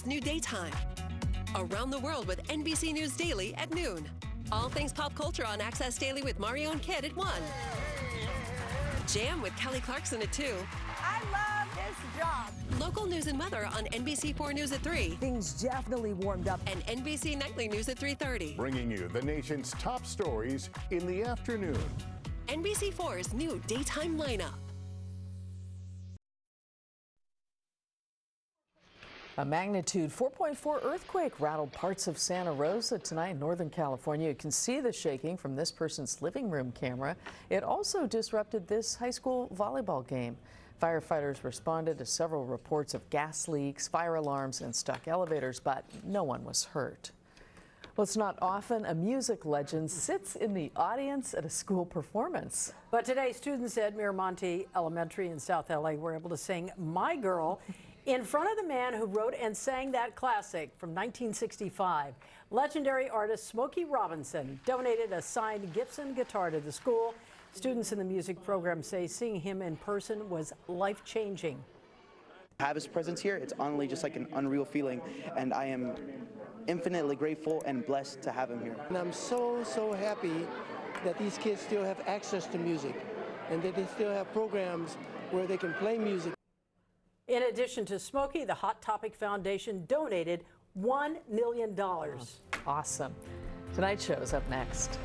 NBC4's new daytime. Around the world with NBC News Daily at noon. All things pop culture on Access Daily with Mario and Kit at 1. Jam with Kelly Clarkson at 2. I love this job. Local news and weather on NBC4 News at 3. Things definitely warmed up. And NBC Nightly News at 3.30. Bringing you the nation's top stories in the afternoon. NBC4's new daytime lineup. A magnitude 4.4 earthquake rattled parts of Santa Rosa tonight in Northern California. You can see the shaking from this person's living room camera. It also disrupted this high school volleyball game. Firefighters responded to several reports of gas leaks, fire alarms, and stuck elevators, but no one was hurt. Well, it's not often a music legend sits in the audience at a school performance. But today, students at Miramonte Elementary in South LA were able to sing My Girl in front of the man who wrote and sang that classic from 1965. Legendary artist Smokey Robinson donated a signed Gibson guitar to the school. Students in the music program say seeing him in person was life changing. Have his presence here, it's honestly just like an unreal feeling, and I am infinitely grateful and blessed to have him here. And I'm so, so happy that these kids still have access to music and that they still have programs where they can play music. In addition to Smokey, the Hot Topic Foundation donated $1 million. Awesome. Tonight's show is up next.